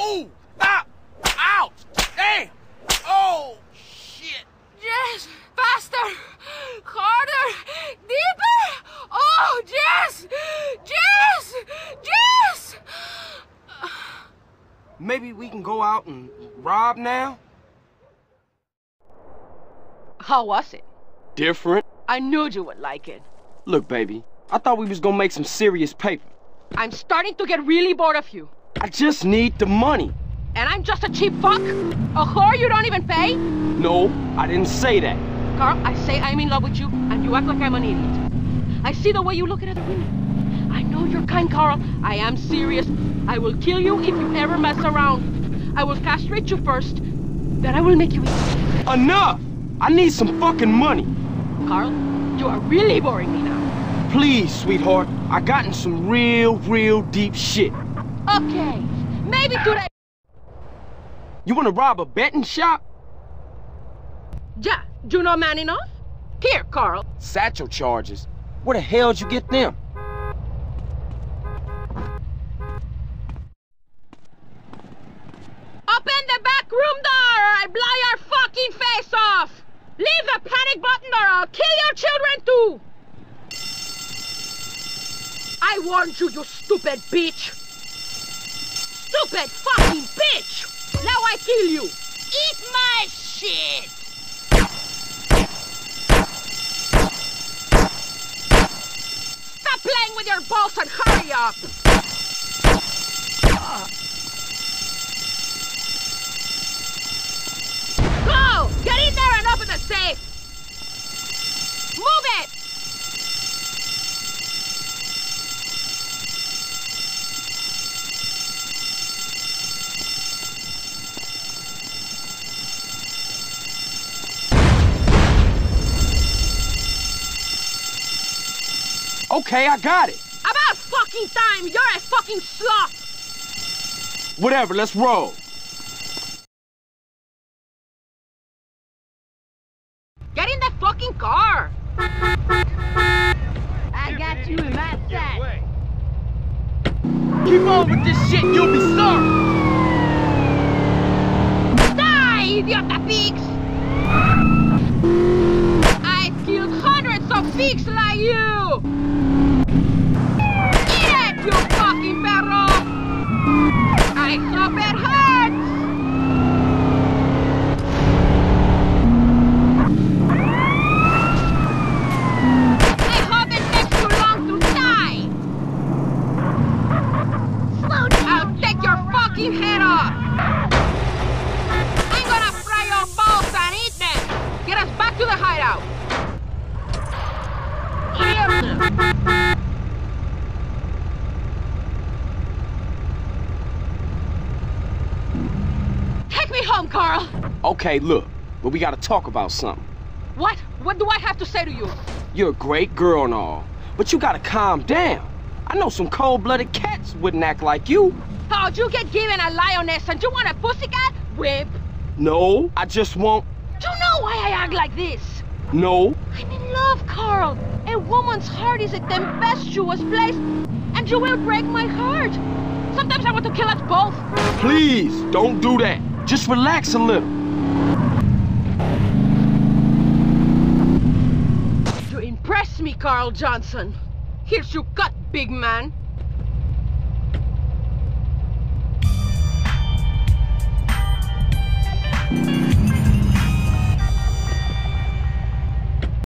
Ooh! Ah, Stop! Ouch! Damn! Oh, shit! Yes! Faster! Harder! Deeper! Oh, yes! Yes! Yes! Maybe we can go out and rob now? How was it? Different. I knew you would like it. Look, baby, I thought we was gonna make some serious paper. I'm starting to get really bored of you. I just need the money. And I'm just a cheap fuck? A whore you don't even pay? No, I didn't say that. Carl, I say I'm in love with you, and you act like I'm an idiot. I see the way you look at other women. I know your kind, Carl. I am serious. I will kill you if you ever mess around. I will castrate you first, then I will make you eat. Enough! I need some fucking money. Carl, you are really boring me now. Please, sweetheart. I got in some real, real deep shit. Okay, maybe today... You wanna rob a betting shop? Yeah, you know man enough? Here, Carl. Satchel charges. Where the hell'd you get them? Open the back room door or I blow your fucking face off! Leave the panic button or I'll kill your children too! I warned you, you stupid bitch! Stupid fucking bitch! Now I kill you! Eat my shit! Stop playing with your balls and hurry up! Go! Get in there and open the safe! Move it! Okay, I got it. About fucking time! You're a fucking sloth! Whatever, let's roll. Get in the fucking car! I got you in my sight. Keep on with this shit, you'll be sorry. Die, idiota pigs! I've killed hundreds of pigs like you! Eat it, you fucking perro! I hope it hurts! I hope it takes you long to die! I'll take your fucking head off! I'm gonna fry your balls and eat them! Get us back to the hideout! Take me home, Carl! Okay, look, but we gotta talk about something. What? What do I have to say to you? You're a great girl and all, but you gotta calm down. I know some cold-blooded cats wouldn't act like you. Oh, you get given a lioness and you want a pussycat? Whip! No, I just want... You know why I act like this? No, I'm in love, Carl. A woman's heart is a tempestuous place, and you will break my heart. Sometimes I want to kill us both. please, don't do that. Just relax a little. You impress me, Carl Johnson. Here's your cut, big man.